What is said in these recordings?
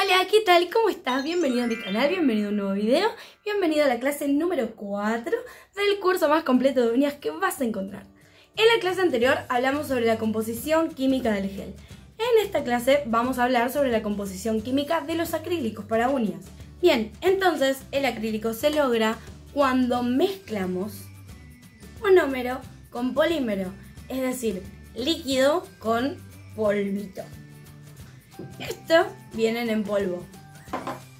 Hola, ¿qué tal? ¿Cómo estás? Bienvenido a mi canal, bienvenido a un nuevo video, bienvenido a la clase número 4 del curso más completo de uñas que vas a encontrar. En la clase anterior hablamos sobre la composición química del gel. En esta clase vamos a hablar sobre la composición química de los acrílicos para uñas. Bien, entonces el acrílico se logra cuando mezclamos monómero con polímero, es decir, líquido con polvito. Esto viene en polvo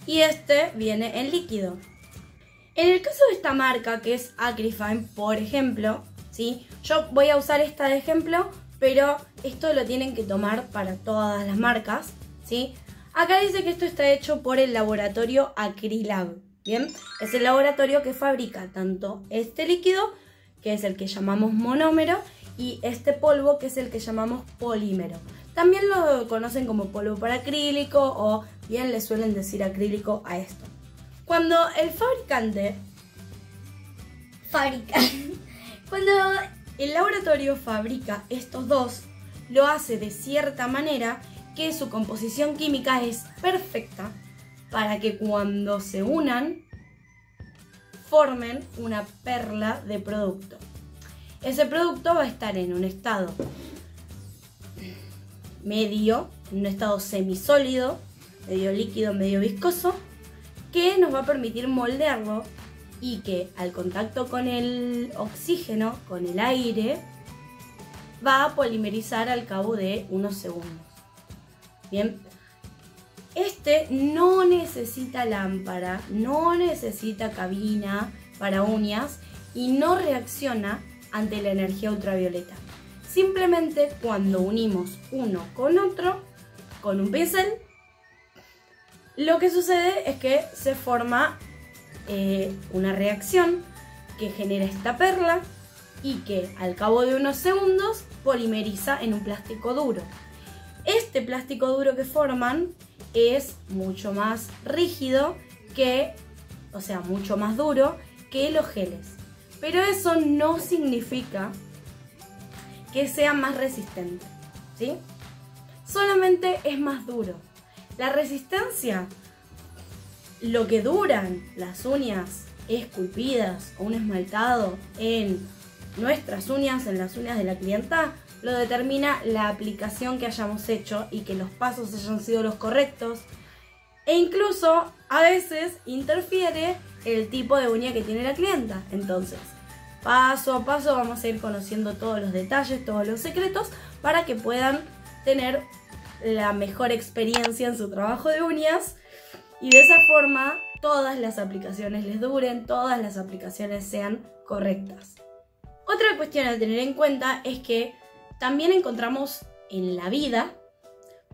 y este viene en líquido. En el caso de esta marca que es Acrifine, por ejemplo, ¿sí? yo voy a usar esta de ejemplo, pero esto lo tienen que tomar para todas las marcas. ¿sí? Acá dice que esto está hecho por el laboratorio Acrilab. ¿bien? Es el laboratorio que fabrica tanto este líquido, que es el que llamamos monómero, y este polvo, que es el que llamamos polímero. También lo conocen como polvo para acrílico o bien le suelen decir acrílico a esto. Cuando el fabricante fabrica, cuando el laboratorio fabrica estos dos, lo hace de cierta manera que su composición química es perfecta para que cuando se unan formen una perla de producto. Ese producto va a estar en un estado medio, en un estado semisólido, medio líquido, medio viscoso, que nos va a permitir moldearlo y que al contacto con el oxígeno, con el aire, va a polimerizar al cabo de unos segundos. Bien, este no necesita lámpara, no necesita cabina para uñas y no reacciona ante la energía ultravioleta. Simplemente cuando unimos uno con otro, con un pincel, lo que sucede es que se forma eh, una reacción que genera esta perla y que al cabo de unos segundos polimeriza en un plástico duro. Este plástico duro que forman es mucho más rígido que, o sea, mucho más duro que los geles. Pero eso no significa que sea más resistente, ¿sí? Solamente es más duro. La resistencia, lo que duran las uñas esculpidas o un esmaltado en nuestras uñas, en las uñas de la clienta, lo determina la aplicación que hayamos hecho y que los pasos hayan sido los correctos. E incluso a veces interfiere el tipo de uña que tiene la clienta. Entonces, paso a paso vamos a ir conociendo todos los detalles, todos los secretos para que puedan tener la mejor experiencia en su trabajo de uñas y de esa forma todas las aplicaciones les duren, todas las aplicaciones sean correctas. Otra cuestión a tener en cuenta es que también encontramos en la vida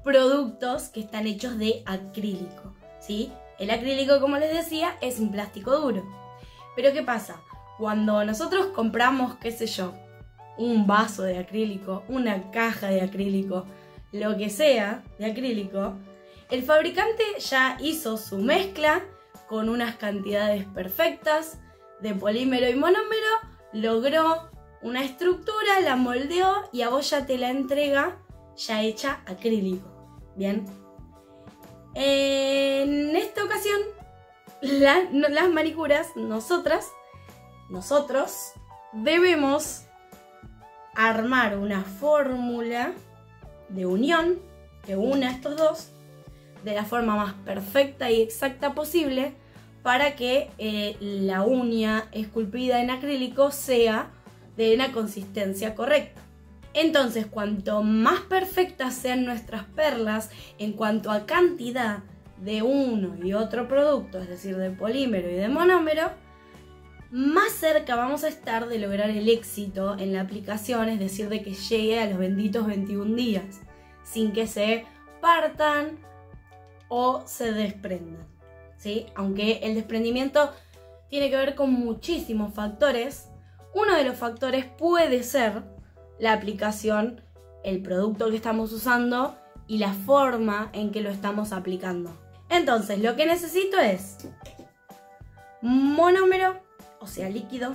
productos que están hechos de acrílico, ¿sí? El acrílico, como les decía, es un plástico duro. Pero ¿qué pasa? Cuando nosotros compramos, qué sé yo, un vaso de acrílico, una caja de acrílico, lo que sea de acrílico, el fabricante ya hizo su mezcla con unas cantidades perfectas de polímero y monómero, logró una estructura, la moldeó y a vos ya te la entrega ya hecha acrílico. Bien. En esta ocasión, las maricuras, nosotras, nosotros, debemos armar una fórmula de unión que una estos dos de la forma más perfecta y exacta posible para que eh, la uña esculpida en acrílico sea de una consistencia correcta. Entonces, cuanto más perfectas sean nuestras perlas en cuanto a cantidad de uno y otro producto, es decir, de polímero y de monómero, más cerca vamos a estar de lograr el éxito en la aplicación, es decir, de que llegue a los benditos 21 días, sin que se partan o se desprendan. ¿sí? Aunque el desprendimiento tiene que ver con muchísimos factores, uno de los factores puede ser la aplicación, el producto que estamos usando y la forma en que lo estamos aplicando. Entonces, lo que necesito es monómero, o sea líquido,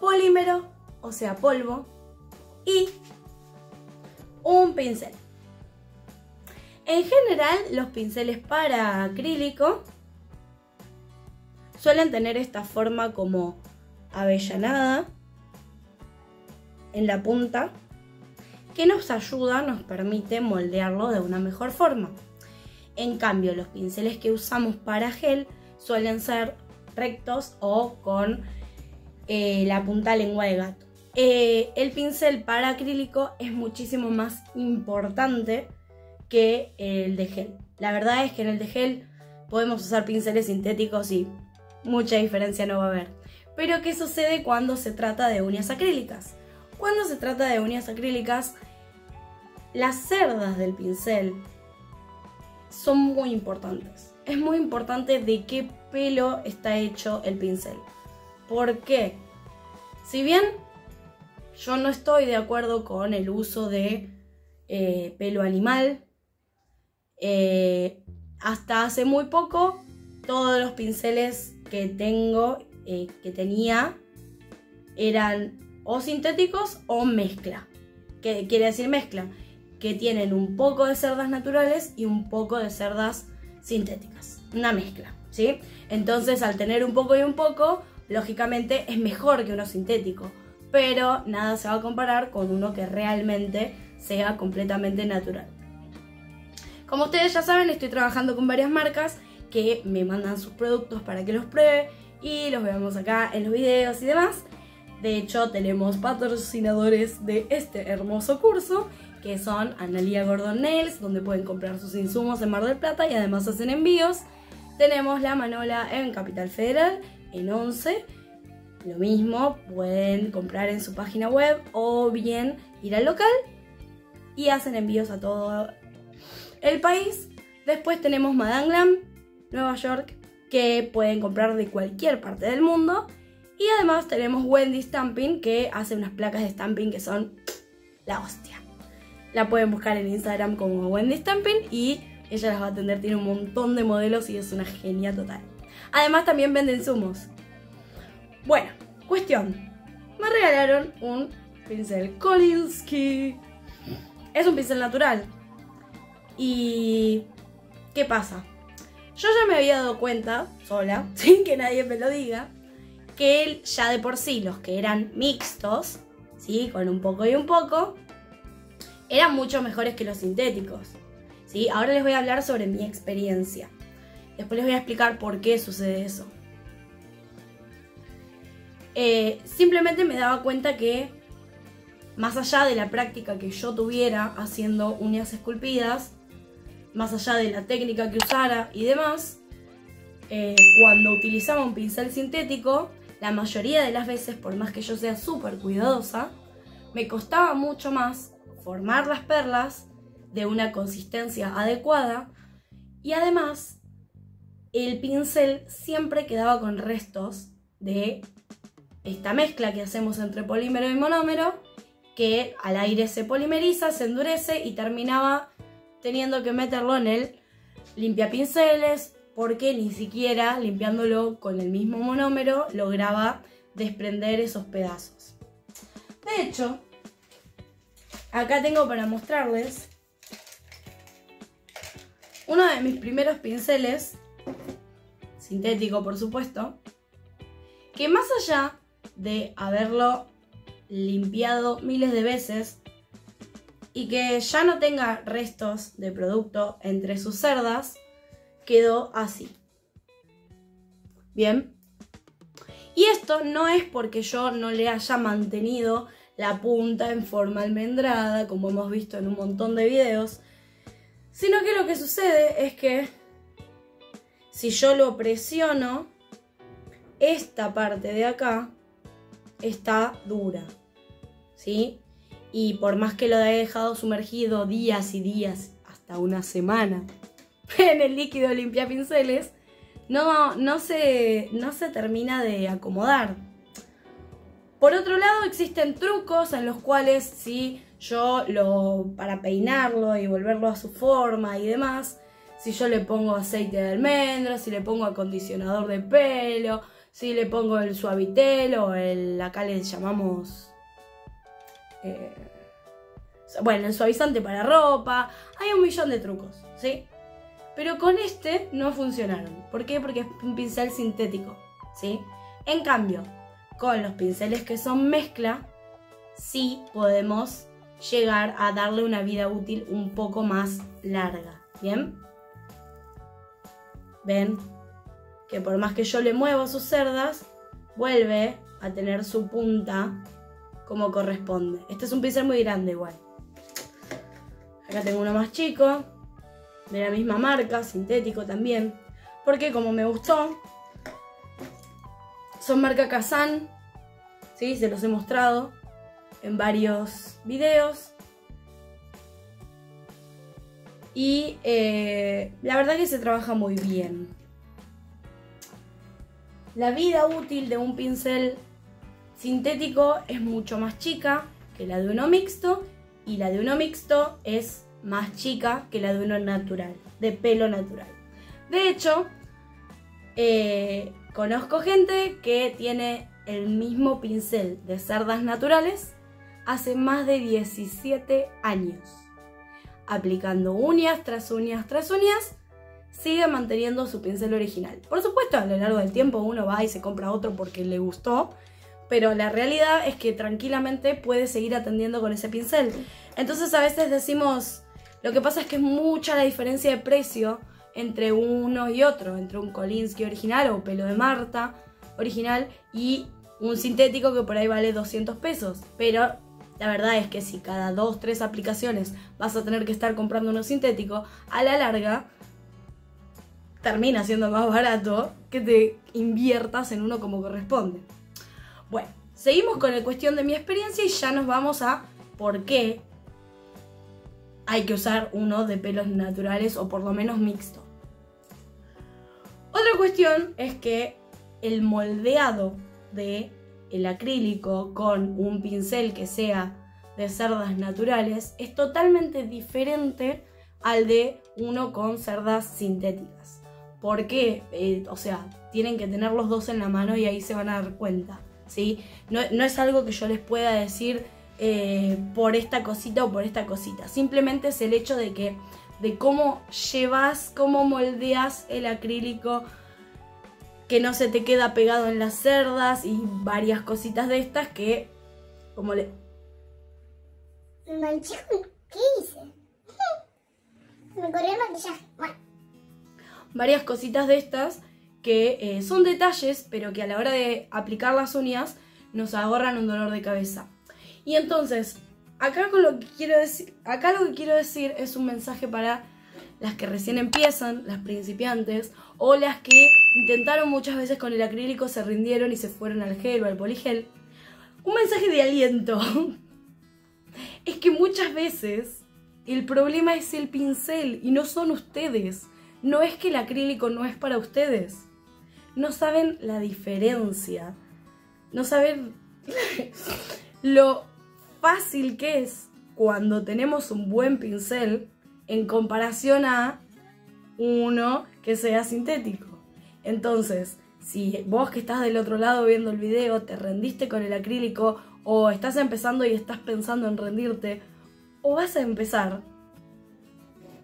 polímero, o sea polvo, y un pincel. En general, los pinceles para acrílico suelen tener esta forma como avellanada en la punta que nos ayuda, nos permite moldearlo de una mejor forma. En cambio, los pinceles que usamos para gel suelen ser rectos o con eh, la punta lengua de gato. Eh, el pincel para acrílico es muchísimo más importante que el de gel. La verdad es que en el de gel podemos usar pinceles sintéticos y mucha diferencia no va a haber. Pero ¿qué sucede cuando se trata de uñas acrílicas? Cuando se trata de uñas acrílicas, las cerdas del pincel son muy importantes. Es muy importante de qué pelo está hecho el pincel. ¿Por qué? Si bien yo no estoy de acuerdo con el uso de eh, pelo animal, eh, hasta hace muy poco todos los pinceles que tengo, eh, que tenía, eran o sintéticos o mezcla. ¿Qué quiere decir mezcla? Que tienen un poco de cerdas naturales y un poco de cerdas sintéticas. Una mezcla, Entonces, al tener un poco y un poco, lógicamente es mejor que uno sintético. Pero nada se va a comparar con uno que realmente sea completamente natural. Como ustedes ya saben, estoy trabajando con varias marcas que me mandan sus productos para que los pruebe y los veamos acá en los videos y demás. De hecho, tenemos patrocinadores de este hermoso curso, que son Analia Gordon Nails, donde pueden comprar sus insumos en Mar del Plata y además hacen envíos. Tenemos la Manola en Capital Federal, en 11. Lo mismo, pueden comprar en su página web o bien ir al local y hacen envíos a todo el país. Después tenemos Madame Glam, Nueva York, que pueden comprar de cualquier parte del mundo. Y además tenemos Wendy Stamping que hace unas placas de stamping que son la hostia. La pueden buscar en Instagram como Wendy Stamping y ella las va a atender, tiene un montón de modelos y es una genia total. Además también venden zumos. Bueno, cuestión. Me regalaron un pincel Kolinsky. Es un pincel natural. ¿Y qué pasa? Yo ya me había dado cuenta, sola, sin que nadie me lo diga, que él ya de por sí, los que eran mixtos, ¿sí? Con un poco y un poco, eran mucho mejores que los sintéticos. Ahora les voy a hablar sobre mi experiencia. Después les voy a explicar por qué sucede eso. Eh, simplemente me daba cuenta que, más allá de la práctica que yo tuviera haciendo uñas esculpidas, más allá de la técnica que usara y demás, eh, cuando utilizaba un pincel sintético, la mayoría de las veces, por más que yo sea súper cuidadosa, me costaba mucho más formar las perlas de una consistencia adecuada y además el pincel siempre quedaba con restos de esta mezcla que hacemos entre polímero y monómero que al aire se polimeriza, se endurece y terminaba teniendo que meterlo en el limpia pinceles porque ni siquiera limpiándolo con el mismo monómero lograba desprender esos pedazos. De hecho, acá tengo para mostrarles uno de mis primeros pinceles, sintético por supuesto, que más allá de haberlo limpiado miles de veces y que ya no tenga restos de producto entre sus cerdas, quedó así. Bien. Y esto no es porque yo no le haya mantenido la punta en forma almendrada, como hemos visto en un montón de videos, sino que lo que sucede es que si yo lo presiono, esta parte de acá está dura, ¿sí? Y por más que lo haya dejado sumergido días y días, hasta una semana, en el líquido limpia pinceles, no, no, se, no se termina de acomodar. Por otro lado, existen trucos en los cuales si yo lo, para peinarlo y volverlo a su forma y demás, si yo le pongo aceite de almendra, si le pongo acondicionador de pelo, si le pongo el suavitel o el, acá le llamamos eh, Bueno, el suavizante para ropa, hay un millón de trucos, ¿sí? Pero con este no funcionaron. ¿Por qué? Porque es un pincel sintético, ¿sí? En cambio, con los pinceles que son mezcla, sí podemos llegar a darle una vida útil un poco más larga, ¿bien? ¿Ven? Que por más que yo le muevo sus cerdas, vuelve a tener su punta como corresponde. Este es un pincel muy grande igual. Acá tengo uno más chico, de la misma marca, sintético también. Porque como me gustó, son marca Kazan, ¿sí? se los he mostrado en varios videos. Y eh, la verdad que se trabaja muy bien. La vida útil de un pincel sintético es mucho más chica que la de uno mixto y la de uno mixto es más chica que la de uno natural, de pelo natural. De hecho, eh, conozco gente que tiene el mismo pincel de cerdas naturales hace más de 17 años. Aplicando uñas tras uñas tras uñas, sigue manteniendo su pincel original. Por supuesto, a lo largo del tiempo uno va y se compra otro porque le gustó, pero la realidad es que tranquilamente puede seguir atendiendo con ese pincel. Entonces a veces decimos, lo que pasa es que es mucha la diferencia de precio entre uno y otro, entre un Kolinsky original o pelo de Marta original y un sintético que por ahí vale 200 pesos. Pero la verdad es que si cada dos, tres aplicaciones vas a tener que estar comprando uno sintético, a la larga termina siendo más barato que te inviertas en uno como corresponde. Bueno, seguimos con la cuestión de mi experiencia y ya nos vamos a por qué hay que usar uno de pelos naturales o por lo menos mixto. Otra cuestión es que el moldeado de el acrílico con un pincel que sea de cerdas naturales es totalmente diferente al de uno con cerdas sintéticas. ¿Por qué? Eh, o sea, tienen que tener los dos en la mano y ahí se van a dar cuenta. ¿sí? No, no es algo que yo les pueda decir eh, por esta cosita o por esta cosita. Simplemente es el hecho de que de cómo llevas, cómo moldeas el acrílico, que no se te queda pegado en las cerdas y varias cositas de estas que como le... ¿qué hice? Me corrió el maquillaje. Varias cositas de estas que eh, son detalles, pero que a la hora de aplicar las uñas nos ahorran un dolor de cabeza. Y entonces, acá, con lo que quiero decir, acá lo que quiero decir es un mensaje para las que recién empiezan, las principiantes, o las que intentaron muchas veces con el acrílico, se rindieron y se fueron al gel o al poligel. Un mensaje de aliento. es que muchas veces el problema es el pincel y no son ustedes. No es que el acrílico no es para ustedes. No saben la diferencia. No saben lo fácil que es cuando tenemos un buen pincel en comparación a uno que sea sintético. Entonces, si vos que estás del otro lado viendo el video te rendiste con el acrílico o estás empezando y estás pensando en rendirte o vas a empezar,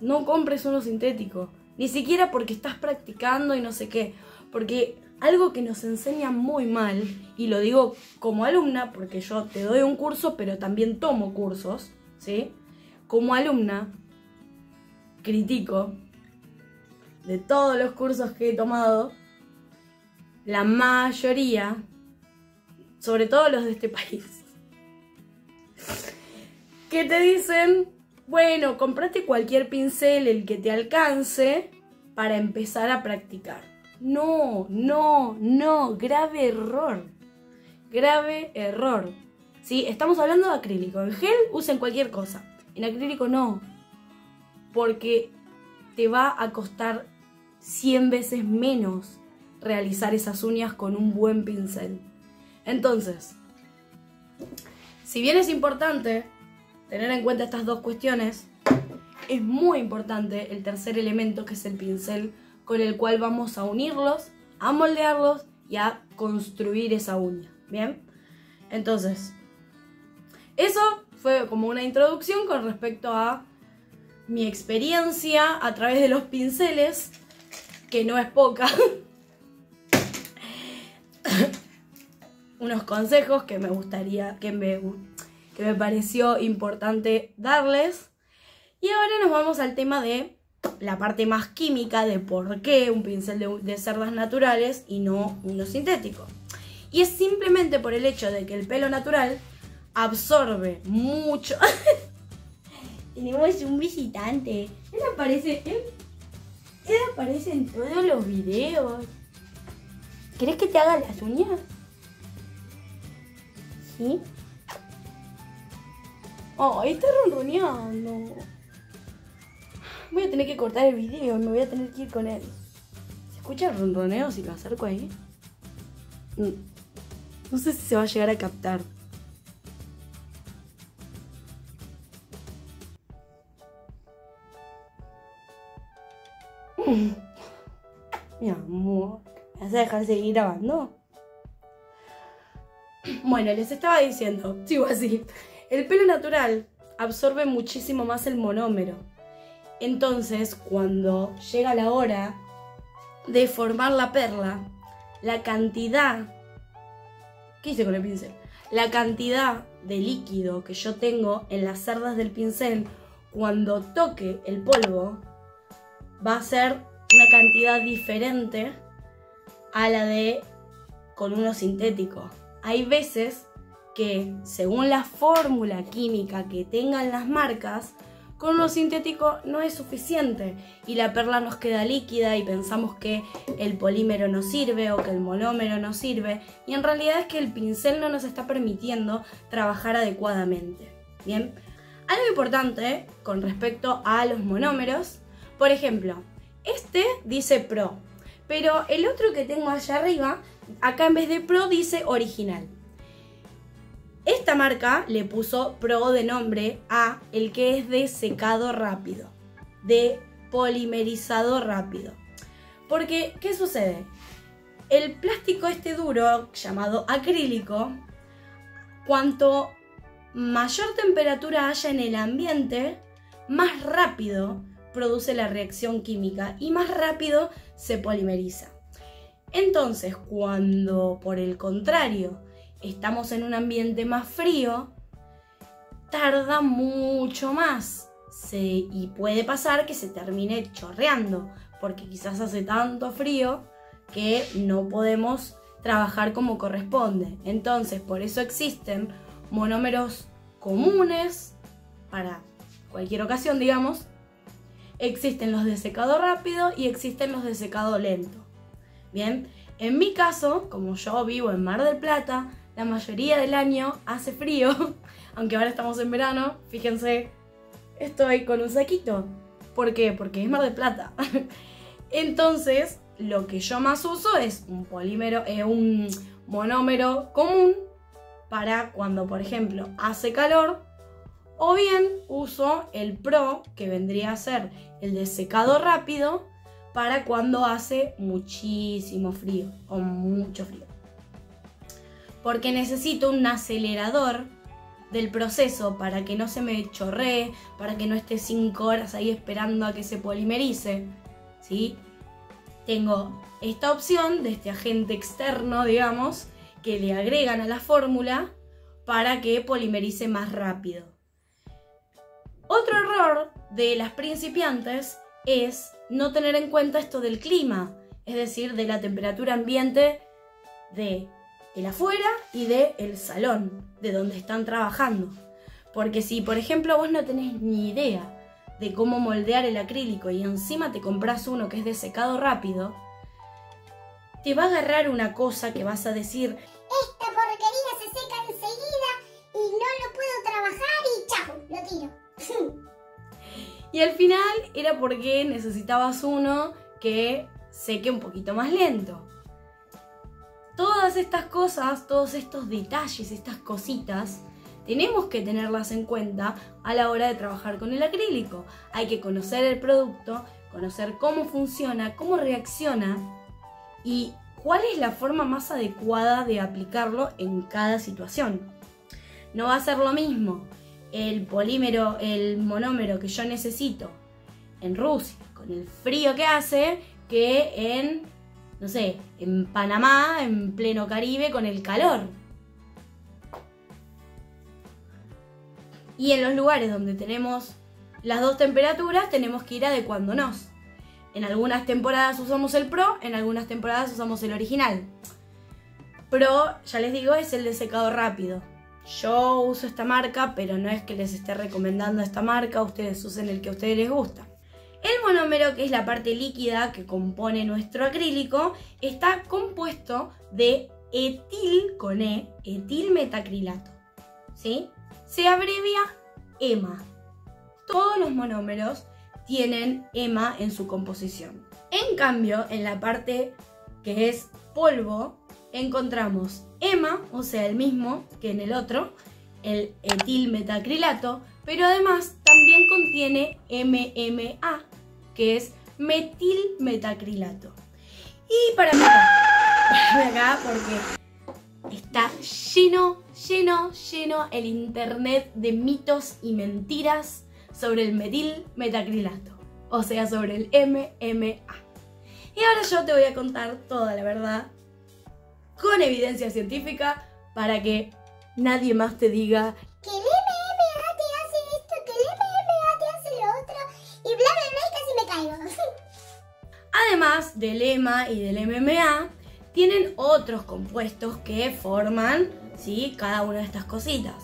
no compres uno sintético. Ni siquiera porque estás practicando y no sé qué. Porque algo que nos enseña muy mal, y lo digo como alumna, porque yo te doy un curso, pero también tomo cursos, ¿sí? Como alumna, critico de todos los cursos que he tomado, la mayoría, sobre todo los de este país, que te dicen, bueno, comprate cualquier pincel, el que te alcance, para empezar a practicar. No, no, no, grave error. Grave error. ¿Sí? Estamos hablando de acrílico. En gel usen cualquier cosa. En acrílico no. Porque te va a costar 100 veces menos realizar esas uñas con un buen pincel. Entonces, si bien es importante tener en cuenta estas dos cuestiones, es muy importante el tercer elemento que es el pincel con el cual vamos a unirlos, a moldearlos y a construir esa uña. ¿Bien? Entonces, eso fue como una introducción con respecto a mi experiencia a través de los pinceles, que no es poca. Unos consejos que me gustaría, que me, que me pareció importante darles. Y ahora nos vamos al tema de la parte más química de por qué un pincel de, cerdas naturales y no uno sintético. Y es simplemente por el hecho de que el pelo natural absorbe mucho. Tenemos un visitante. Él aparece en, él aparece en todos los videos. ¿Querés que te haga las uñas? ¿Sí? Oh, está ronroneando. Voy a tener que cortar el video me voy a tener que ir con él. ¿Se escucha ronroneo si lo acerco ahí? Mm. No sé si se va a llegar a captar. Mi amor, ¿me vas a dejar seguir grabando? Bueno, les estaba diciendo, sigo así. El pelo natural absorbe muchísimo más el monómero. Entonces, cuando llega la hora de formar la perla, la cantidad... ¿Qué hice con el pincel? La cantidad de líquido que yo tengo en las cerdas del pincel cuando toque el polvo va a ser una cantidad diferente a la de con uno sintético. Hay veces que según la fórmula química que tengan las marcas, con uno sintético no es suficiente y la perla nos queda líquida y pensamos que el polímero no sirve o que el monómero no sirve y en realidad es que el pincel no nos está permitiendo trabajar adecuadamente. Bien, algo importante con respecto a los monómeros, por ejemplo, este dice Pro, pero el otro que tengo allá arriba, acá en vez de Pro dice original. Esta marca le puso Pro de nombre a el que es de secado rápido, de polimerizado rápido. Porque, ¿qué sucede? El plástico este duro, llamado acrílico, cuanto mayor temperatura haya en el ambiente, más rápido produce la reacción química y más rápido se polimeriza. Entonces, cuando por el contrario estamos en un ambiente más frío, tarda mucho más. y puede pasar que se termine chorreando, porque quizás hace tanto frío que no podemos trabajar como corresponde. Entonces, por eso existen monómeros comunes para cualquier ocasión, digamos. Existen los de secado rápido y existen los de secado lento. Bien, en mi caso, como yo vivo en Mar del Plata, la mayoría del año hace frío, aunque ahora estamos en verano, fíjense, estoy con un saquito. ¿Por qué? Porque es Mar de Plata. Entonces, lo que yo más uso es un polímero, eh, un monómero común para cuando, por ejemplo, hace calor. O bien uso el Pro, que vendría a ser el de secado rápido, para cuando hace muchísimo frío o mucho frío porque necesito un acelerador del proceso para que no se me chorree, para que no esté 5 horas ahí esperando a que se polimerice. ¿sí? Tengo esta opción de este agente externo, digamos, que le agregan a la fórmula para que polimerice más rápido. Otro error de las principiantes es no tener en cuenta esto del clima, es decir, de la temperatura ambiente de el afuera y de el salón, de donde están trabajando. Porque si, por ejemplo, vos no tenés ni idea de cómo moldear el acrílico y encima te compras uno que es de secado rápido, te va a agarrar una cosa que vas a decir, esta porquería se seca enseguida y no lo puedo trabajar y chao, lo tiro. Y al final era porque necesitabas uno que seque un poquito más lento. Todas estas cosas, todos estos detalles, estas cositas, tenemos que tenerlas en cuenta a la hora de trabajar con el acrílico. Hay que conocer el producto, conocer cómo funciona, cómo reacciona y cuál es la forma más adecuada de aplicarlo en cada situación. No va a ser lo mismo el polímero, el monómero que yo necesito en Rusia, con el frío que hace, que en, no sé, en Panamá, en pleno Caribe, con el calor. Y en los lugares donde tenemos las dos temperaturas, tenemos que ir adecuándonos. En algunas temporadas usamos el Pro, en algunas temporadas usamos el original. Pro, ya les digo, es el de secado rápido. Yo uso esta marca, pero no es que les esté recomendando esta marca, ustedes usen el que a ustedes les gusta. El monómero, que es la parte líquida que compone nuestro acrílico, está compuesto de etil con E, etilmetacrilato. ¿Sí? Se abrevia EMA. Todos los monómeros tienen EMA en su composición. En cambio, en la parte que es polvo, encontramos EMA, o sea, el mismo que en el otro, el etilmetacrilato, pero además también contiene MMA, que es metilmetacrilato. Y para acá, para acá, porque está lleno, lleno, lleno el internet de mitos y mentiras sobre el metilmetacrilato, o sea, sobre el MMA. Y ahora yo te voy a contar toda la verdad con evidencia científica para que nadie más te diga Que el MMA te hace esto, que el MMA te hace lo otro, y bla bla bla, y casi me caigo. Además del EMA y del MMA, tienen otros compuestos que forman ¿sí? cada una de estas cositas.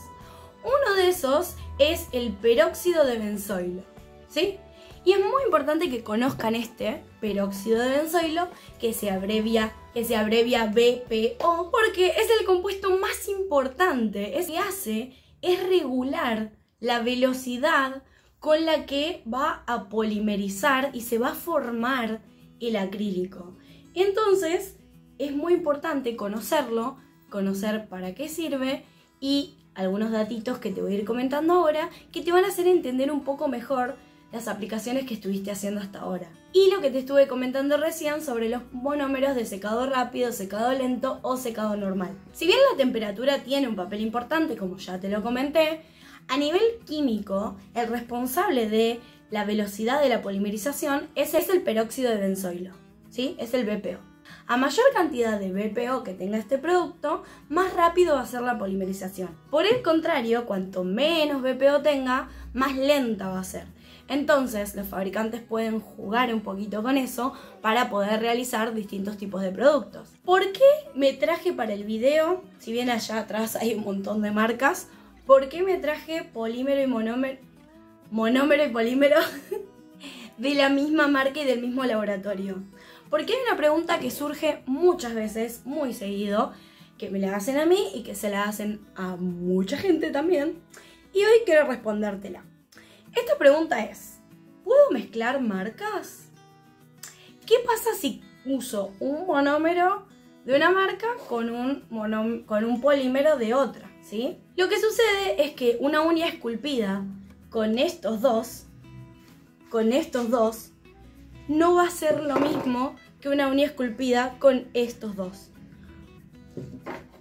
Uno de esos es el peróxido de benzoilo. ¿sí? Y es muy importante que conozcan este peróxido de benzoilo que se abrevia, que se abrevia BPO, porque es el compuesto más importante. Es que hace es regular la velocidad con la que va a polimerizar y se va a formar el acrílico. Entonces, es muy importante conocerlo, conocer para qué sirve y algunos datitos que te voy a ir comentando ahora que te van a hacer entender un poco mejor las aplicaciones que estuviste haciendo hasta ahora. Y lo que te estuve comentando recién sobre los monómeros de secado rápido, secado lento o secado normal. Si bien la temperatura tiene un papel importante, como ya te lo comenté, a nivel químico, el responsable de la velocidad de la polimerización es el peróxido de benzoilo, ¿sí? Es el BPO. A mayor cantidad de BPO que tenga este producto, más rápido va a ser la polimerización. Por el contrario, cuanto menos BPO tenga, más lenta va a ser. Entonces, los fabricantes pueden jugar un poquito con eso para poder realizar distintos tipos de productos. ¿Por qué me traje para el video, si bien allá atrás hay un montón de marcas, por qué me traje polímero y monómero, monómero y polímero de la misma marca y del mismo laboratorio? Porque hay una pregunta que surge muchas veces, muy seguido, que me la hacen a mí y que se la hacen a mucha gente también. Y hoy quiero respondértela. Esta pregunta es, ¿puedo mezclar marcas? ¿Qué pasa si uso un monómero de una marca con un, polímero de otra? ¿sí? Lo que sucede es que una uña esculpida con estos dos, con estos dos, no va a ser lo mismo que una uña esculpida con estos dos.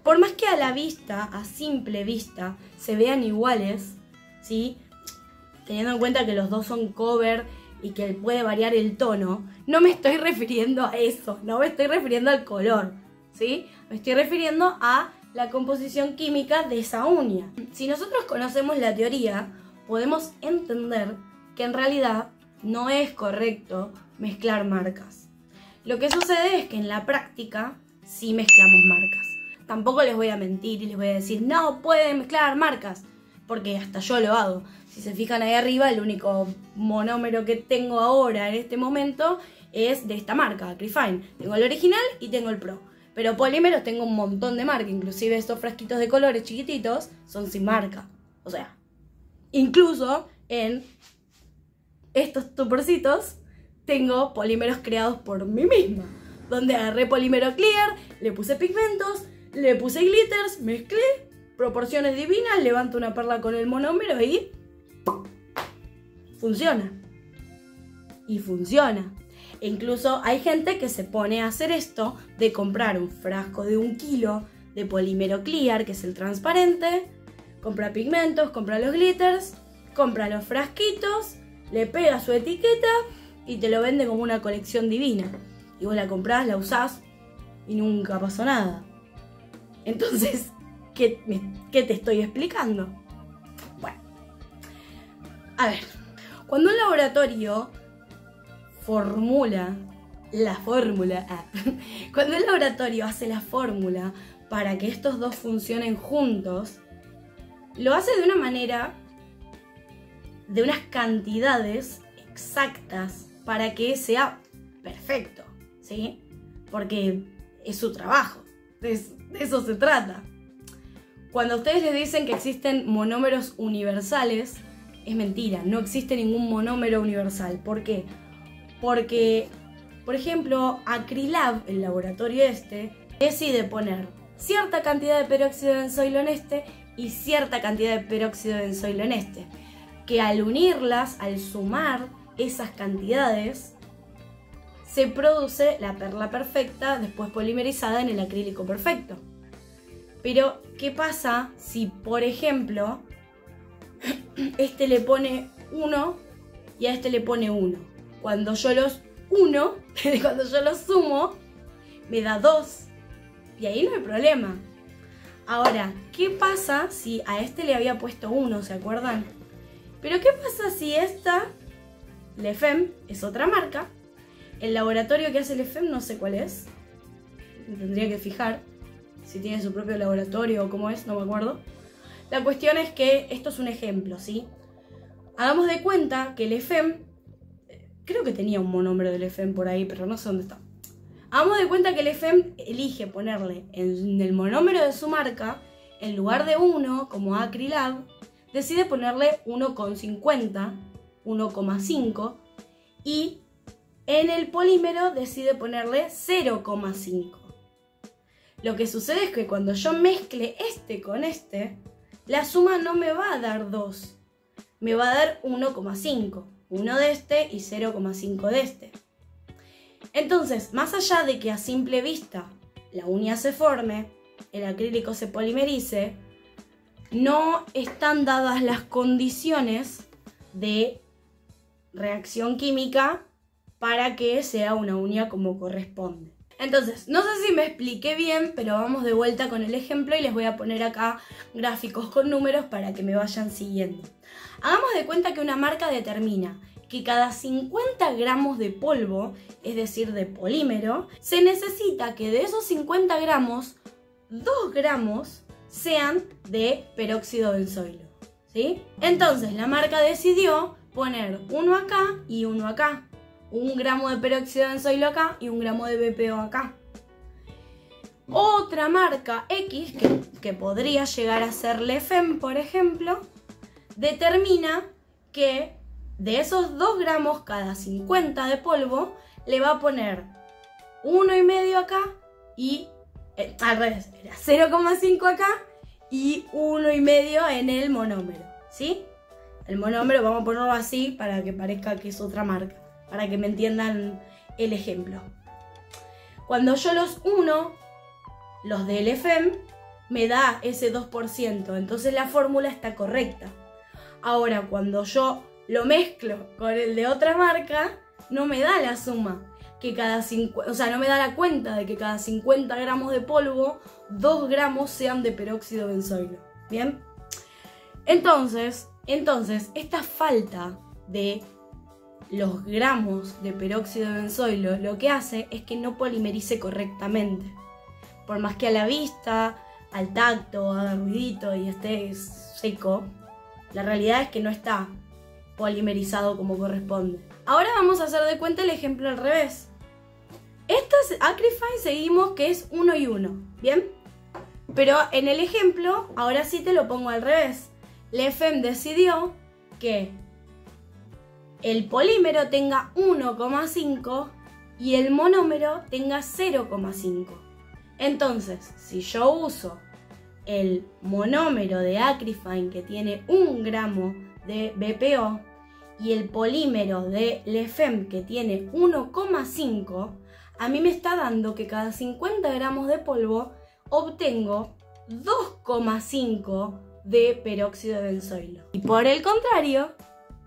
Por más que a la vista, a simple vista, se vean iguales, ¿sí? Teniendo en cuenta que los dos son cover y que puede variar el tono, no me estoy refiriendo a eso, no me estoy refiriendo al color, ¿sí? Me estoy refiriendo a la composición química de esa uña. Si nosotros conocemos la teoría, podemos entender que en realidad no es correcto mezclar marcas. Lo que sucede es que en la práctica sí mezclamos marcas. Tampoco les voy a mentir y les voy a decir, no pueden mezclar marcas, porque hasta yo lo hago. Si se fijan ahí arriba, el único monómero que tengo ahora en este momento es de esta marca, Acrifine. Tengo el original y tengo el Pro. Pero polímeros tengo un montón de marca, inclusive estos frasquitos de colores chiquititos son sin marca. O sea, incluso en estos tupercitos tengo polímeros creados por mí misma. Donde agarré polímero clear, le puse pigmentos, le puse glitters, mezclé, proporciones divinas, levanto una perla con el monómero y funciona. Y funciona. E incluso hay gente que se pone a hacer esto de comprar un frasco de un kilo de polímero clear, que es el transparente, compra pigmentos, compra los glitters, compra los frasquitos, le pega su etiqueta y te lo vende como una colección divina. Y vos la comprás, la usás y nunca pasó nada. Entonces, ¿qué, qué te estoy explicando? A ver, cuando un laboratorio formula la fórmula, ah, cuando el laboratorio hace la fórmula para que estos dos funcionen juntos, lo hace de una manera, de unas cantidades exactas para que sea perfecto, ¿sí? Porque es su trabajo, de, eso se trata. Cuando ustedes les dicen que existen monómeros universales, es mentira, no existe ningún monómero universal. ¿Por qué? Porque, por ejemplo, Acrilab, el laboratorio este, decide poner cierta cantidad de peróxido de benzoilo en este y cierta cantidad de peróxido de benzoilo en este. Que al unirlas, al sumar esas cantidades, se produce la perla perfecta después polimerizada en el acrílico perfecto. Pero, ¿qué pasa si, por ejemplo, este le pone 1 y a este le pone 1? Cuando yo los uno, cuando yo los sumo, me da 2. Y ahí no hay problema. Ahora, ¿qué pasa si a este le había puesto 1, ¿se acuerdan? Pero ¿qué pasa si esta, Lefem, es otra marca el laboratorio que hace el EFEM no sé cuál es. Me tendría que fijar si tiene su propio laboratorio o cómo es, no me acuerdo. La cuestión es que esto es un ejemplo, ¿sí? Hagamos de cuenta que el EFEM, creo que tenía un monómero del EFEM por ahí, pero no sé dónde está. Hagamos de cuenta que el EFEM elige ponerle en el monómero de su marca, en lugar de 1, como Acrilab, decide ponerle 1,50, 1,5 y en el polímero decide ponerle 0,5. Lo que sucede es que cuando yo mezcle este con este, la suma no me va a dar 2, me va a dar 1,5. 1 de este y 0,5 de este. Entonces, más allá de que a simple vista la uña se forme, el acrílico se polimerice, no están dadas las condiciones de reacción química para que sea una uña como corresponde. Entonces, no sé si me expliqué bien, pero vamos de vuelta con el ejemplo y les voy a poner acá gráficos con números para que me vayan siguiendo. Hagamos de cuenta que una marca determina que cada 50 gramos de polvo, es decir, de polímero, se necesita que de esos 50 gramos, 2 gramos sean de peróxido benzoilo. ¿Sí? Entonces, la marca decidió poner uno acá y uno acá un gramo de peróxido de benzoilo acá y un gramo de BPO acá. Otra marca X, que, podría llegar a ser Lefem, por ejemplo, determina que de esos 2 gramos cada 50 de polvo, le va a poner 1,5 acá y eh, al revés, 0,5 acá y 1,5 en el monómero, ¿sí? El monómero vamos a ponerlo así para que parezca que es otra marca para que me entiendan el ejemplo. Cuando yo los uno, los del FM, me da ese 2%, entonces la fórmula está correcta. Ahora, cuando yo lo mezclo con el de otra marca, no me da la suma. Que cada o sea, no me da la cuenta de que cada 50 gramos de polvo, 2 gramos sean de peróxido benzoilo. ¿Bien? Entonces, entonces, esta falta de los gramos de peróxido de benzoilo lo que hace es que no polimerice correctamente. Por más que a la vista, al tacto, haga ruidito y esté seco, la realidad es que no está polimerizado como corresponde. Ahora vamos a hacer de cuenta el ejemplo al revés. Esta es Acrifine seguimos que es 1 y 1, ¿bien? Pero en el ejemplo, ahora sí te lo pongo al revés. Lefem decidió que el polímero tenga 1,5 y el monómero tenga 0,5. Entonces, si yo uso el monómero de Acrifine que tiene 1 gramo de BPO y el polímero de Lefem que tiene 1,5, a mí me está dando que cada 50 gramos de polvo obtengo 2,5 de peróxido de benzoilo. Y por el contrario,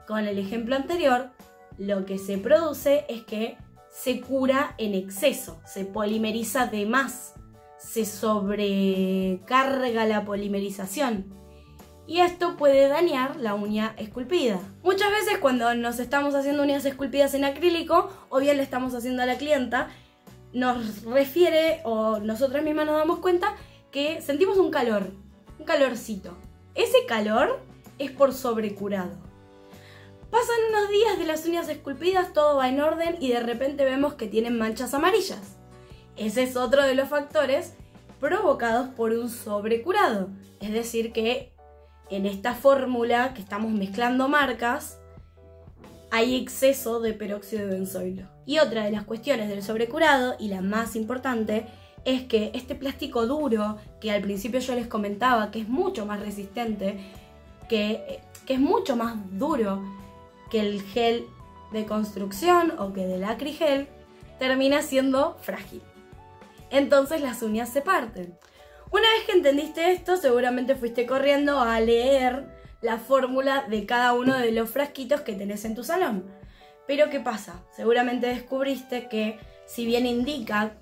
con el ejemplo anterior, lo que se produce es que se cura en exceso, se polimeriza de más, se sobrecarga la polimerización y esto puede dañar la uña esculpida. Muchas veces cuando nos estamos haciendo uñas esculpidas en acrílico o bien le estamos haciendo a la clienta, nos refiere o nosotras mismas nos damos cuenta que sentimos un calor, un calorcito. Ese calor es por sobrecurado. Pasan unos días de las uñas esculpidas, todo va en orden y de repente vemos que tienen manchas amarillas. Ese es otro de los factores provocados por un sobrecurado. Es decir, que en esta fórmula que estamos mezclando marcas, hay exceso de peróxido de benzoilo. Y otra de las cuestiones del sobrecurado, y la más importante, es que este plástico duro, que al principio yo les comentaba que es mucho más resistente, que, que es mucho más duro que el gel de construcción o que del acrigel, termina siendo frágil. Entonces las uñas se parten. Una vez que entendiste esto, seguramente fuiste corriendo a leer la fórmula de cada uno de los frasquitos que tenés en tu salón. Pero ¿qué pasa? Seguramente descubriste que si bien indica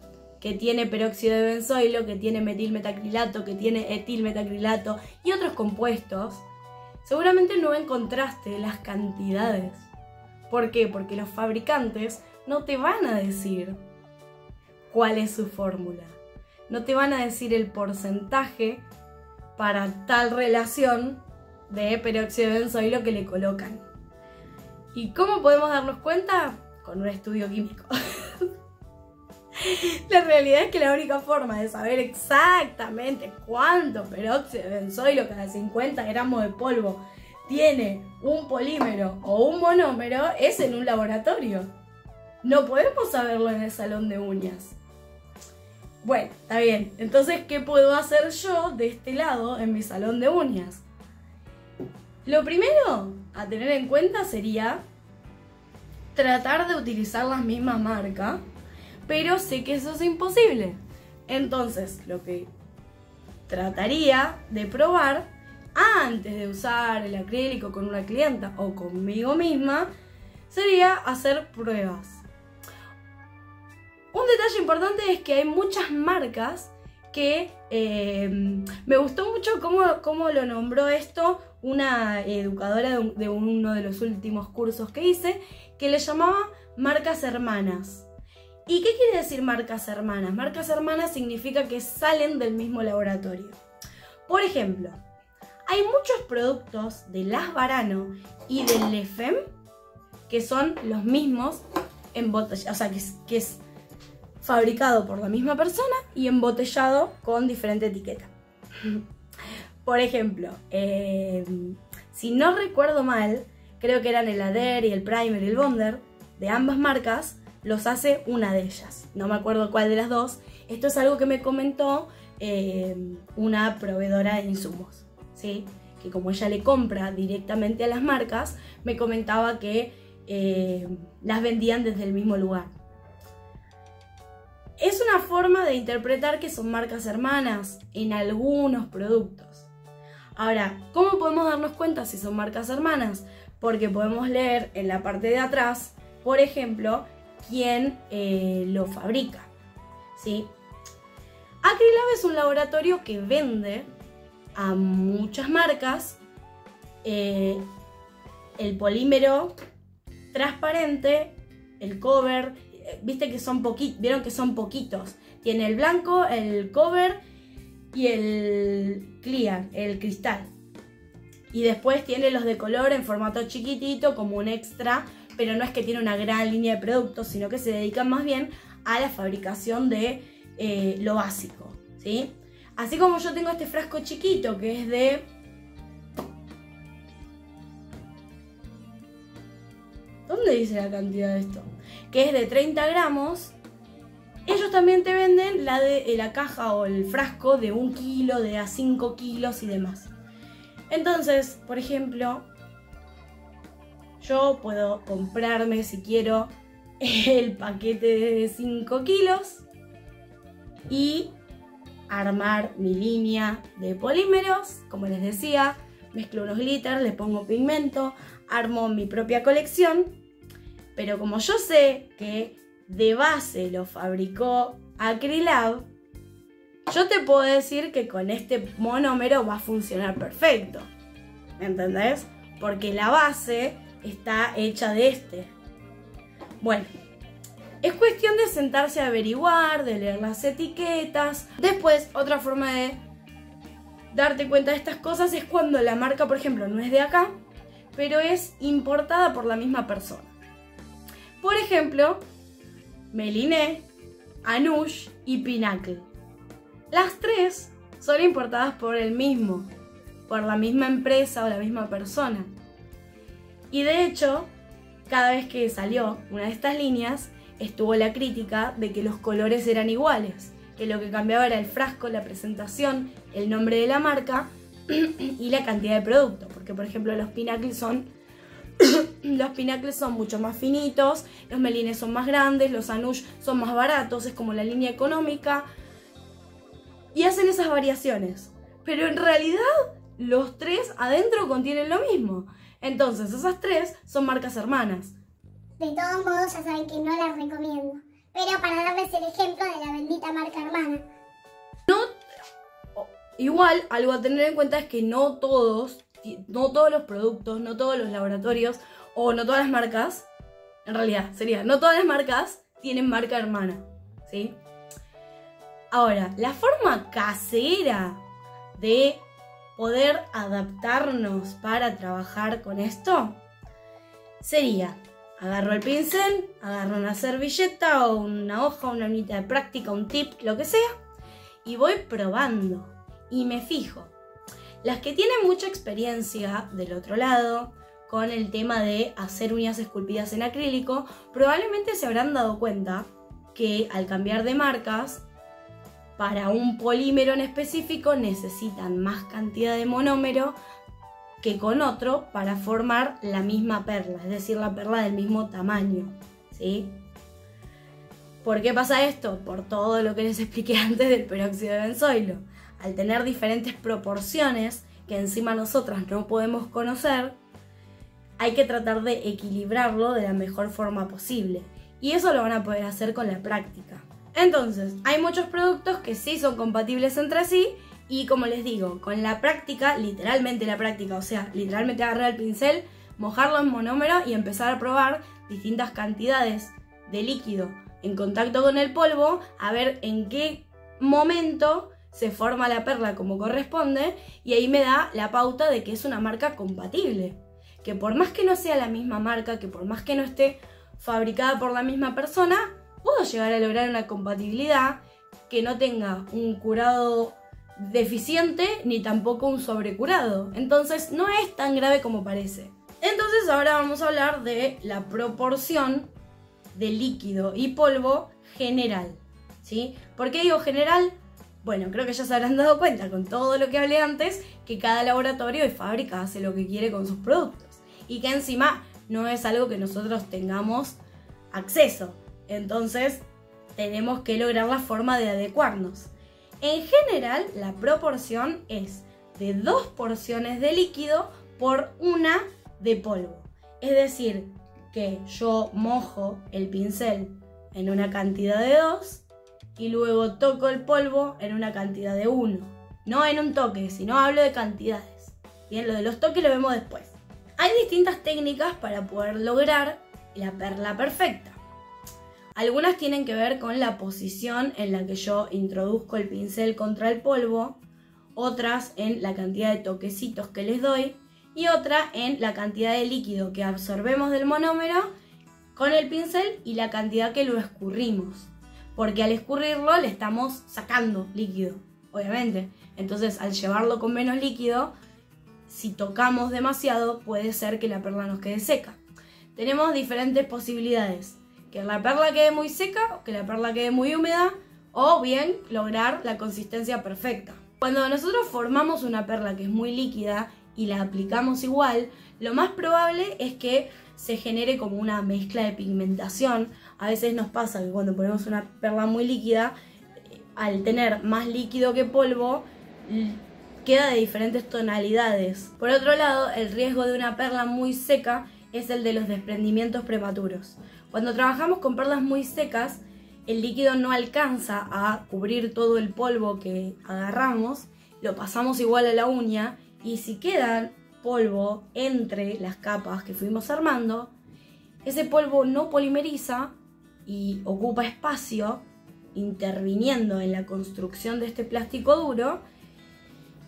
que tiene peróxido de benzoilo, que tiene metilmetacrilato, que tiene etilmetacrilato y otros compuestos, seguramente no encontraste las cantidades. ¿Por qué? Porque los fabricantes no te van a decir cuál es su fórmula no te van a decir el porcentaje para tal relación de peróxido de benzoilo que le colocan. ¿Y cómo podemos darnos cuenta? Con un estudio químico. la realidad es que la única forma de saber exactamente cuánto peróxido de benzoilo cada 50 gramos de polvo tiene un polímero o un monómero es en un laboratorio. No podemos saberlo en el salón de uñas. Bueno, está bien. Entonces, ¿qué puedo hacer yo de este lado en mi salón de uñas? Lo primero a tener en cuenta sería tratar de utilizar las mismas marcas, pero sé que eso es imposible. Entonces, lo que trataría de probar antes de usar el acrílico con una clienta o conmigo misma sería hacer pruebas. Un detalle importante es que hay muchas marcas que eh, me gustó mucho cómo, lo nombró esto una educadora de, uno de los últimos cursos que hice, que le llamaba marcas hermanas. ¿Y qué quiere decir marcas hermanas? Marcas hermanas significa que salen del mismo laboratorio. Por ejemplo, hay muchos productos de Las Varano y del Lefem que son los mismos en botella, o sea, que es fabricado por la misma persona y embotellado con diferente etiqueta. por ejemplo, eh, si no recuerdo mal, creo que eran el Ader y el Primer y el Bonder, de ambas marcas, los hace una de ellas. No me acuerdo cuál de las dos. Esto es algo que me comentó eh, una proveedora de insumos, ¿sí? que como ella le compra directamente a las marcas, me comentaba que eh, las vendían desde el mismo lugar. Es una forma de interpretar que son marcas hermanas en algunos productos. Ahora, ¿cómo podemos darnos cuenta si son marcas hermanas? Porque podemos leer en la parte de atrás, por ejemplo, quién eh, lo fabrica. ¿sí? Acrilab es un laboratorio que vende a muchas marcas eh, el polímero transparente, el cover viste que son poquitos, vieron que son poquitos. Tiene el blanco, el cover y el clear, el cristal. Y después tiene los de color en formato chiquitito como un extra, pero no es que tiene una gran línea de productos, sino que se dedican más bien a la fabricación de eh, lo básico, ¿sí? Así como yo tengo este frasco chiquito que es de... ¿Dónde dice la cantidad de esto? que es de 30 gramos, ellos también te venden la de eh, la caja o el frasco de 1 kilo, de a 5 kilos y demás. Entonces, por ejemplo, yo puedo comprarme si quiero el paquete de 5 kilos y armar mi línea de polímeros, como les decía, mezclo unos glitters, le pongo pigmento, armo mi propia colección, pero como yo sé que de base lo fabricó Acrylab, yo te puedo decir que con este monómero va a funcionar perfecto. ¿Me entendés? Porque la base está hecha de este. Bueno, es cuestión de sentarse a averiguar, de leer las etiquetas. Después, otra forma de darte cuenta de estas cosas es cuando la marca, por ejemplo, no es de acá, pero es importada por la misma persona. Por ejemplo, Meliné, Anush y Pinacle. Las tres son importadas por el mismo, por la misma empresa o la misma persona. Y de hecho, cada vez que salió una de estas líneas, estuvo la crítica de que los colores eran iguales, que lo que cambiaba era el frasco, la presentación, el nombre de la marca y la cantidad de producto. Porque, por ejemplo, los pinacles son. los pinacles son mucho más finitos, los melines son más grandes, los anush son más baratos, es como la línea económica. Y hacen esas variaciones. Pero en realidad, los tres adentro contienen lo mismo. Entonces, esas tres son marcas hermanas. De todos modos, ya saben que no las recomiendo. Pero para darles el ejemplo de la bendita marca hermana. No, igual, algo a tener en cuenta es que no todos, no todos los productos, no todos los laboratorios o no todas las marcas, en realidad sería, no todas las marcas tienen marca hermana, ¿sí? Ahora, la forma casera de poder adaptarnos para trabajar con esto sería agarro el pincel, agarro una servilleta o una hoja, una unidad de práctica, un tip, lo que sea, y voy probando y me fijo. Las que tienen mucha experiencia del otro lado con el tema de hacer uñas esculpidas en acrílico, probablemente se habrán dado cuenta que al cambiar de marcas para un polímero en específico necesitan más cantidad de monómero que con otro para formar la misma perla, es decir, la perla del mismo tamaño. ¿sí? ¿Por qué pasa esto? Por todo lo que les expliqué antes del peróxido de benzoilo. Al tener diferentes proporciones que encima nosotras no podemos conocer, hay que tratar de equilibrarlo de la mejor forma posible. Y eso lo van a poder hacer con la práctica. Entonces, hay muchos productos que sí son compatibles entre sí y como les digo, con la práctica, literalmente la práctica, o sea, literalmente agarrar el pincel, mojarlo en monómero y empezar a probar distintas cantidades de líquido en contacto con el polvo, a ver en qué momento se forma la perla como corresponde y ahí me da la pauta de que es una marca compatible. Que por más que no sea la misma marca, que por más que no esté fabricada por la misma persona, puedo llegar a lograr una compatibilidad que no tenga un curado deficiente ni tampoco un sobrecurado. Entonces no es tan grave como parece. Entonces ahora vamos a hablar de la proporción de líquido y polvo general. ¿Sí? ¿Por qué digo general? Bueno, creo que ya se habrán dado cuenta con todo lo que hablé antes que cada laboratorio y fábrica hace lo que quiere con sus productos. Y que encima no es algo que nosotros tengamos acceso. Entonces, tenemos que lograr la forma de adecuarnos. En general, la proporción es de dos porciones de líquido por una de polvo. Es decir, que yo mojo el pincel en una cantidad de dos y luego toco el polvo en una cantidad de uno. No en un toque, sino hablo de cantidades. Bien, lo de los toques lo vemos después. Hay distintas técnicas para poder lograr la perla perfecta. Algunas tienen que ver con la posición en la que yo introduzco el pincel contra el polvo, otras en la cantidad de toquecitos que les doy y otra en la cantidad de líquido que absorbemos del monómero con el pincel y la cantidad que lo escurrimos. Porque al escurrirlo le estamos sacando líquido, obviamente. Entonces al llevarlo con menos líquido, si tocamos demasiado puede ser que la perla nos quede seca. Tenemos diferentes posibilidades que la perla quede muy seca, que la perla quede muy húmeda, o bien lograr la consistencia perfecta. Cuando nosotros formamos una perla que es muy líquida y la aplicamos igual, lo más probable es que se genere como una mezcla de pigmentación. A veces nos pasa que cuando ponemos una perla muy líquida, al tener más líquido que polvo, queda de diferentes tonalidades. Por otro lado, el riesgo de una perla muy seca es el de los desprendimientos prematuros. Cuando trabajamos con perlas muy secas, el líquido no alcanza a cubrir todo el polvo que agarramos, lo pasamos igual a la uña y si queda polvo entre las capas que fuimos armando, ese polvo no polimeriza y ocupa espacio interviniendo en la construcción de este plástico duro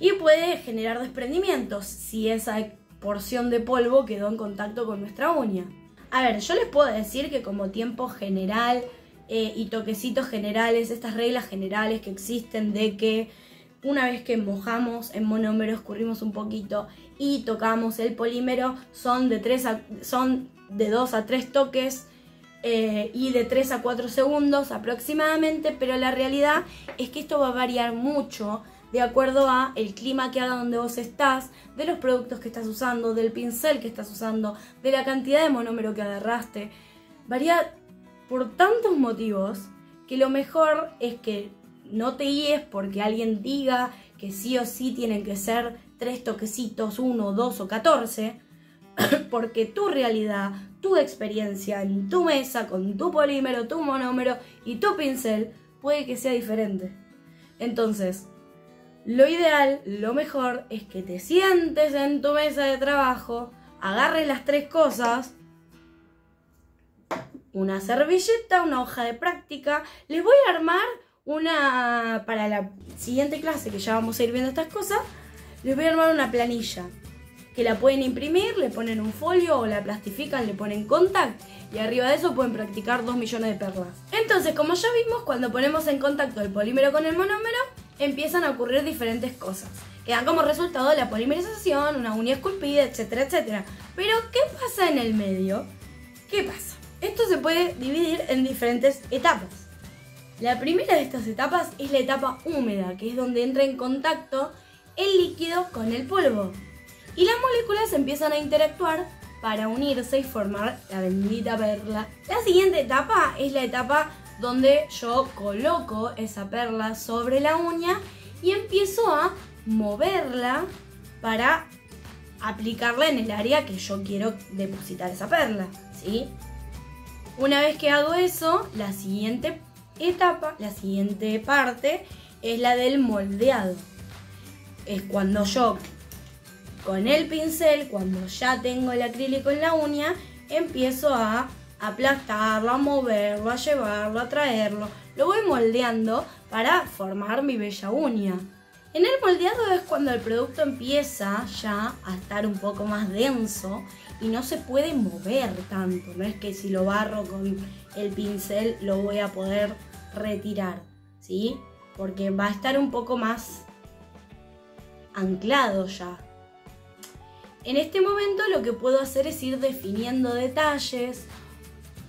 y puede generar desprendimientos si esa porción de polvo quedó en contacto con nuestra uña. A ver, yo les puedo decir que como tiempo general eh, y toquecitos generales, estas reglas generales que existen de que una vez que mojamos en monómero, escurrimos un poquito y tocamos el polímero, son de, 3 son de 2 a 3 toques eh, y de 3 a 4 segundos aproximadamente, pero la realidad es que esto va a variar mucho de acuerdo a el clima que haga donde vos estás, de los productos que estás usando, del pincel que estás usando, de la cantidad de monómero que agarraste. Varía por tantos motivos que lo mejor es que no te guíes porque alguien diga que sí o sí tienen que ser tres toquecitos, uno, dos o catorce, porque tu realidad, tu experiencia en tu mesa, con tu polímero, tu monómero y tu pincel puede que sea diferente. Entonces, lo ideal, lo mejor, es que te sientes en tu mesa de trabajo, agarres las tres cosas, una servilleta, una hoja de práctica. Les voy a armar una, para la siguiente clase, que ya vamos a ir viendo estas cosas, les voy a armar una planilla que la pueden imprimir, le ponen un folio o la plastifican, le ponen contact y arriba de eso pueden practicar 2 millones de perlas. Entonces, como ya vimos, cuando ponemos en contacto el polímero con el monómero, empiezan a ocurrir diferentes cosas. Que dan como resultado la polimerización, una uña esculpida, etcétera, etcétera. Pero, ¿qué pasa en el medio? ¿Qué pasa? Esto se puede dividir en diferentes etapas. La primera de estas etapas es la etapa húmeda, que es donde entra en contacto el líquido con el polvo. Y las moléculas empiezan a interactuar para unirse y formar la bendita perla. La siguiente etapa es la etapa donde yo coloco esa perla sobre la uña y empiezo a moverla para aplicarla en el área que yo quiero depositar esa perla, ¿sí? Una vez que hago eso, la siguiente etapa, la siguiente parte es la del moldeado. Es cuando yo con el pincel, cuando ya tengo el acrílico en la uña, empiezo a aplastarlo, a moverlo, a llevarlo, a traerlo. Lo voy moldeando para formar mi bella uña. En el moldeado es cuando el producto empieza ya a estar un poco más denso y no se puede mover tanto. No es que si lo barro con el pincel lo voy a poder retirar, ¿sí? Porque va a estar un poco más anclado ya. En este momento lo que puedo hacer es ir definiendo detalles,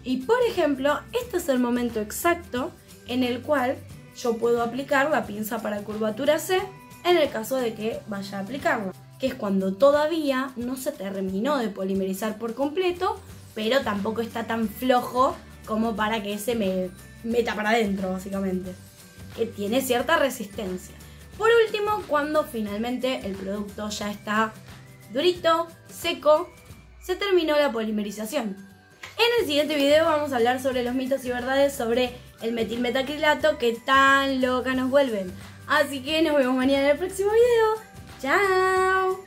y por ejemplo, este es el momento exacto en el cual yo puedo aplicar la pinza para curvatura C en el caso de que vaya a aplicarla, que es cuando todavía no se terminó de polimerizar por completo, pero tampoco está tan flojo como para que se me meta para adentro, básicamente, que tiene cierta resistencia. Por último, cuando finalmente el producto ya está durito, seco, se terminó la polimerización. En el siguiente video vamos a hablar sobre los mitos y verdades sobre el metilmetacrilato que tan loca nos vuelven. Así que nos vemos mañana en el próximo video. ¡Chao!